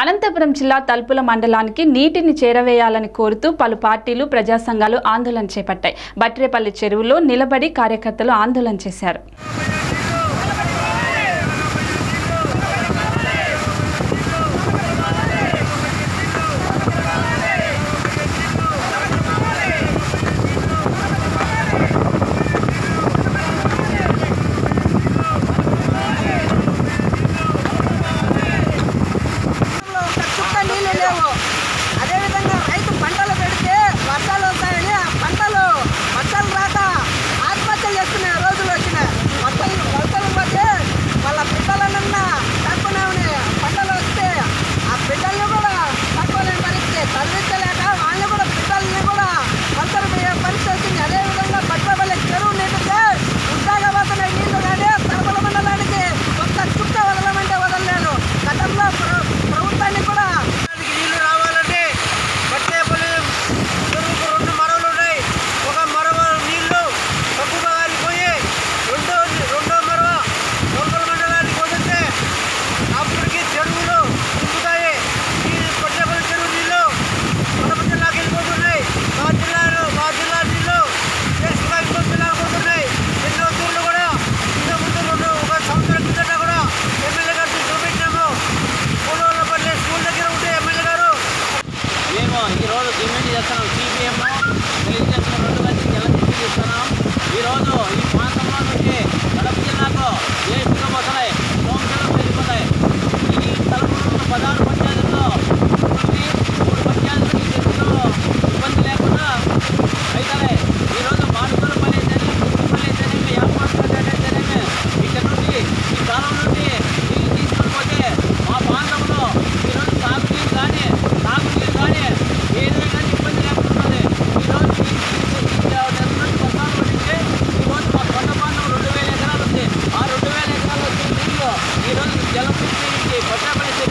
అనంతపురం జిల్లా తలుపుల మండలానికి నీటిని చేరవేయాలని కోరుతూ పలు పార్టీలు ప్రజా సంఘాలు ఆందోళన చేపట్టాయి. బట్రేపల్లి చెరువులో నిలబడి కార్యకర్తలు ఆందోళన చేశారు. us on TV. ya lo que pasa